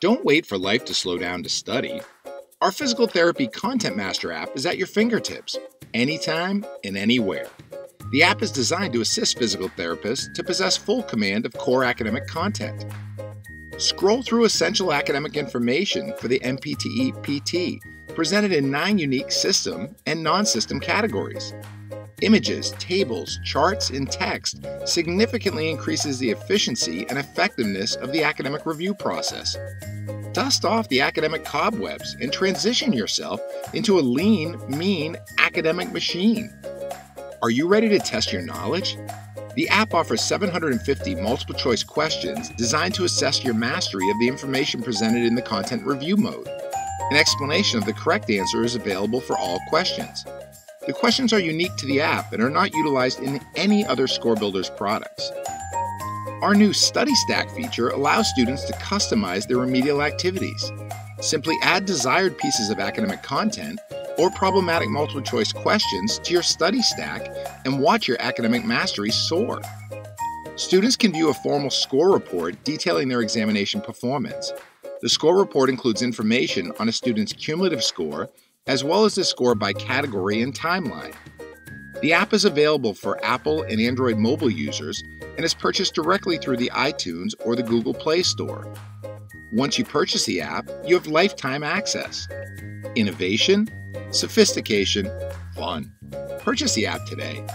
Don't wait for life to slow down to study. Our Physical Therapy Content Master app is at your fingertips, anytime and anywhere. The app is designed to assist physical therapists to possess full command of core academic content. Scroll through essential academic information for the NPTE PT, presented in nine unique system and non system categories. Images, tables, charts, and text significantly increases the efficiency and effectiveness of the academic review process. Dust off the academic cobwebs and transition yourself into a lean, mean academic machine. Are you ready to test your knowledge? The app offers 750 multiple choice questions designed to assess your mastery of the information presented in the content review mode. An explanation of the correct answer is available for all questions. The questions are unique to the app and are not utilized in any other ScoreBuilder's products. Our new Study Stack feature allows students to customize their remedial activities. Simply add desired pieces of academic content or problematic multiple choice questions to your study stack and watch your academic mastery soar. Students can view a formal score report detailing their examination performance. The score report includes information on a student's cumulative score, as well as the score by category and timeline. The app is available for Apple and Android mobile users and is purchased directly through the iTunes or the Google Play Store. Once you purchase the app, you have lifetime access. Innovation, sophistication, fun. Purchase the app today.